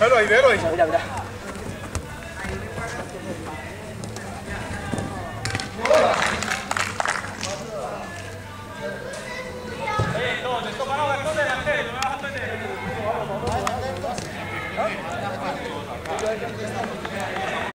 Velo ahí, velo ahí. Mira, mira. Obrigado.